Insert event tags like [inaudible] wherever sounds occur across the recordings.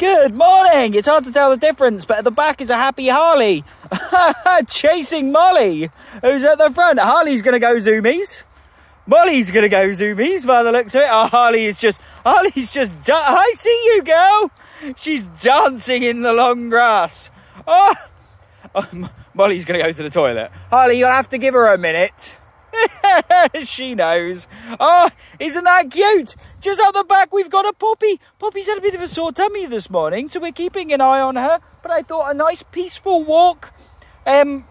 Good morning. It's hard to tell the difference, but at the back is a happy Harley [laughs] chasing Molly, who's at the front. Harley's to go zoomies. Molly's to go zoomies by the looks of it. Oh, Harley is just, Harley's just, I see you, girl. She's dancing in the long grass. Oh, oh [laughs] Molly's to go to the toilet. Harley, you'll have to give her a minute. [laughs] she knows. Oh, isn't that cute? Just out the back, we've got a Poppy. Poppy's had a bit of a sore tummy this morning, so we're keeping an eye on her. But I thought a nice peaceful walk um,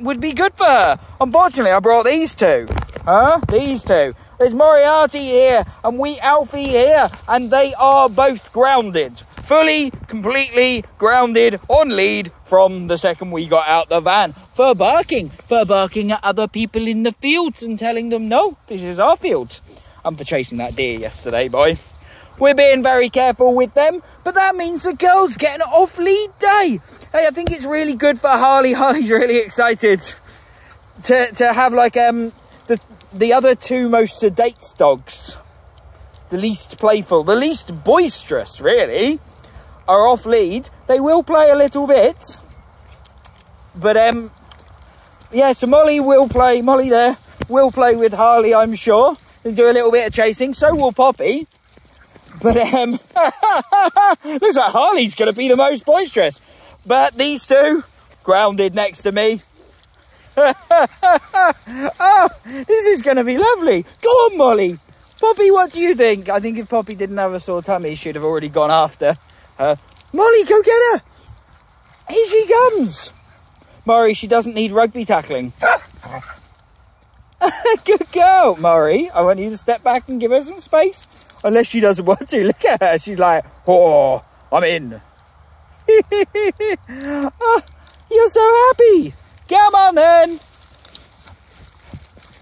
would be good for her. Unfortunately, I brought these two. Huh? These two. There's Moriarty here and Wee Alfie here, and they are both grounded. Fully, completely grounded on lead from the second we got out the van for barking, for barking at other people in the fields and telling them, no, this is our field. And for chasing that deer yesterday, boy. We're being very careful with them, but that means the girls get an off lead day. Hey, I think it's really good for Harley. [laughs] Harley's really excited to, to have like um the the other two most sedate dogs, the least playful, the least boisterous, really, are off lead. They will play a little bit, but um, yeah. So Molly will play. Molly there will play with Harley, I'm sure, and do a little bit of chasing. So will Poppy. But um, [laughs] looks like Harley's going to be the most boisterous. But these two, grounded next to me. oh, [laughs] this is going to be lovely. Go on, Molly. Poppy, what do you think? I think if Poppy didn't have a sore tummy, she'd have already gone after Molly, go get her. Here she comes. Murray, she doesn't need rugby tackling. [laughs] Good girl, Murray. I want you to step back and give her some space. Unless she doesn't want to. [laughs] Look at her. She's like, oh, I'm in. oh, [laughs] you're so happy. Come on then.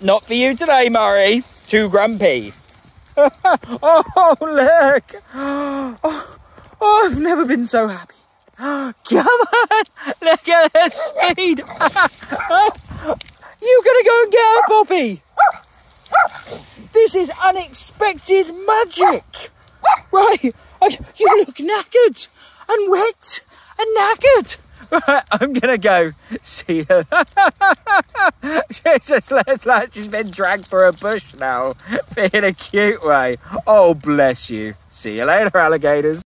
Not for you today, Murray. Too grumpy. oh, look. [gasps] Oh, I've never been so happy. [gasps] Come on. Look at the speed. [laughs] you gonna go and get her, Poppy? This is unexpected magic. Right. You look knackered and wet and knackered. [laughs] Right, I'm gonna go. See looks [laughs] like she's been dragged for a bush now, in a cute way. Oh, bless you. See you later, alligators.